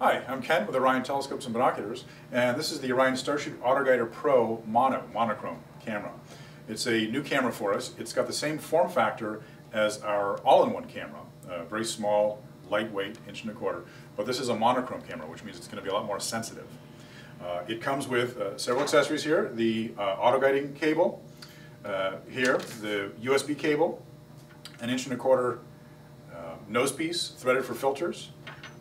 Hi, I'm Ken with Orion Telescopes and Binoculars, and this is the Orion StarShoot AutoGuider Pro Mono, monochrome camera. It's a new camera for us. It's got the same form factor as our all-in-one camera, uh, very small, lightweight, inch and a quarter, but this is a monochrome camera, which means it's going to be a lot more sensitive. Uh, it comes with uh, several accessories here, the uh, auto-guiding cable, uh, here, the USB cable, an inch and a quarter nose piece threaded for filters,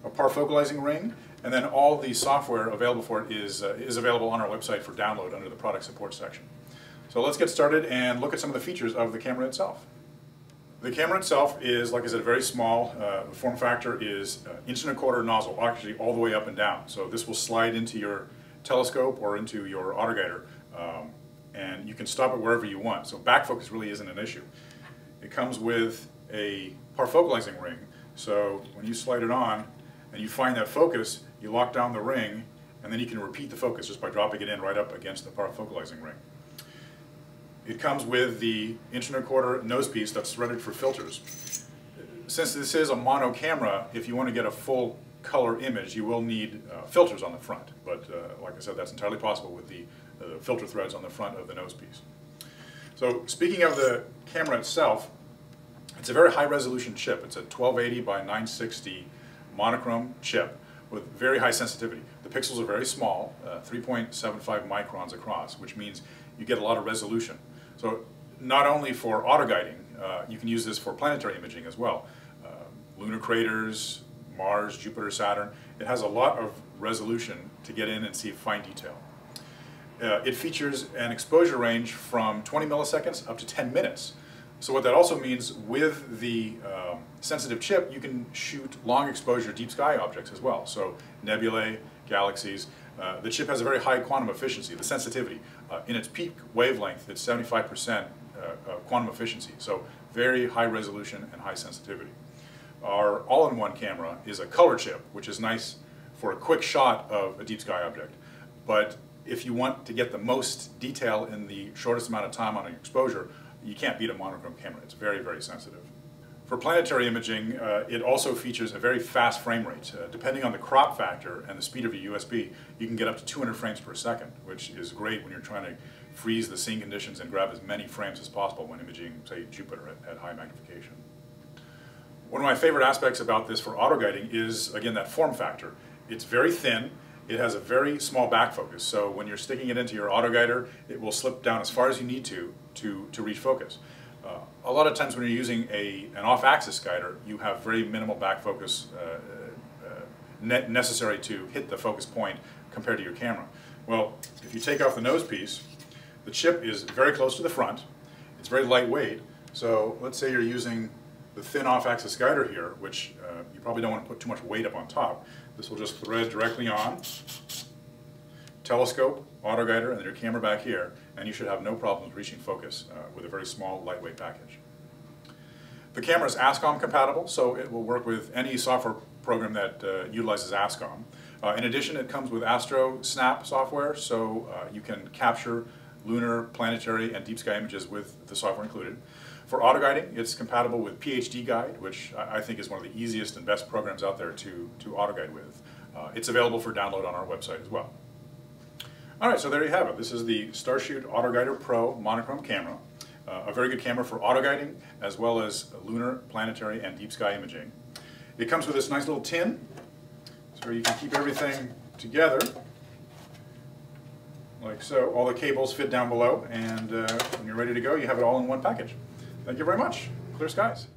a parfocalizing ring, and then all the software available for it is, uh, is available on our website for download under the product support section. So let's get started and look at some of the features of the camera itself. The camera itself is, like I said, very small. Uh, the form factor is uh, inch and a quarter nozzle, actually all the way up and down. So this will slide into your telescope or into your autoguider, um, and you can stop it wherever you want. So back focus really isn't an issue. It comes with a parfocalizing ring, so when you slide it on and you find that focus, you lock down the ring, and then you can repeat the focus just by dropping it in right up against the parfocalizing ring. It comes with the inch and a quarter nose piece that's threaded for filters. Since this is a mono camera, if you want to get a full color image, you will need uh, filters on the front. But uh, like I said, that's entirely possible with the uh, filter threads on the front of the nose piece. So speaking of the camera itself, it's a very high resolution chip. It's a 1280 by 960 monochrome chip with very high sensitivity. The pixels are very small, uh, 3.75 microns across, which means you get a lot of resolution. So not only for auto guiding, uh, you can use this for planetary imaging as well. Uh, lunar craters, Mars, Jupiter, Saturn. It has a lot of resolution to get in and see fine detail. Uh, it features an exposure range from 20 milliseconds up to 10 minutes. So what that also means with the um, sensitive chip, you can shoot long exposure deep sky objects as well. So nebulae, galaxies. Uh, the chip has a very high quantum efficiency, the sensitivity. Uh, in its peak wavelength, it's 75% uh, quantum efficiency. So very high resolution and high sensitivity. Our all-in-one camera is a color chip, which is nice for a quick shot of a deep sky object. But if you want to get the most detail in the shortest amount of time on an exposure, you can't beat a monochrome camera. It's very, very sensitive. For planetary imaging, uh, it also features a very fast frame rate. Uh, depending on the crop factor and the speed of your USB, you can get up to 200 frames per second, which is great when you're trying to freeze the scene conditions and grab as many frames as possible when imaging, say, Jupiter at, at high magnification. One of my favorite aspects about this for auto guiding is, again, that form factor. It's very thin, it has a very small back focus, so when you're sticking it into your auto guider, it will slip down as far as you need to to, to reach focus. Uh, a lot of times when you're using a, an off-axis guider, you have very minimal back focus uh, uh, ne necessary to hit the focus point compared to your camera. Well, if you take off the nose piece, the chip is very close to the front, it's very lightweight, so let's say you're using the thin off-axis guider here, which uh, you probably don't want to put too much weight up on top. This will just thread directly on, telescope, auto guider, and then your camera back here, and you should have no problems reaching focus uh, with a very small, lightweight package. The camera is ASCOM compatible, so it will work with any software program that uh, utilizes ASCOM. Uh, in addition, it comes with Astro Snap software, so uh, you can capture lunar, planetary, and deep sky images with the software included. For auto guiding, it's compatible with PHD Guide, which I think is one of the easiest and best programs out there to, to auto guide with. Uh, it's available for download on our website as well. All right, so there you have it. This is the StarShoot AutoGuider Pro monochrome camera. Uh, a very good camera for auto guiding as well as lunar, planetary, and deep sky imaging. It comes with this nice little tin so you can keep everything together like so. All the cables fit down below, and uh, when you're ready to go, you have it all in one package. Thank you very much. Clear skies.